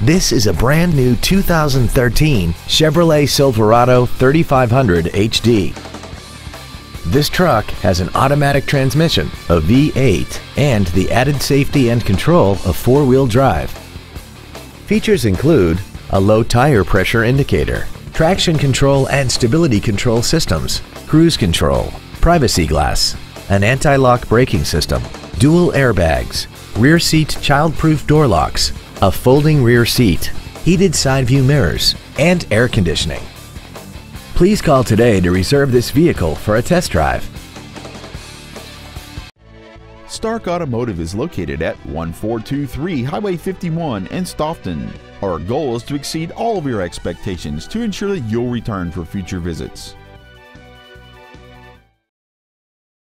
This is a brand new 2013 Chevrolet Silverado 3500 HD. This truck has an automatic transmission, a V8, and the added safety and control of four-wheel drive. Features include a low tire pressure indicator, traction control and stability control systems, cruise control, privacy glass, an anti-lock braking system, dual airbags, rear seat child-proof door locks, a folding rear seat, heated side view mirrors, and air conditioning. Please call today to reserve this vehicle for a test drive. Stark Automotive is located at 1423 Highway 51 in Stoughton. Our goal is to exceed all of your expectations to ensure that you'll return for future visits.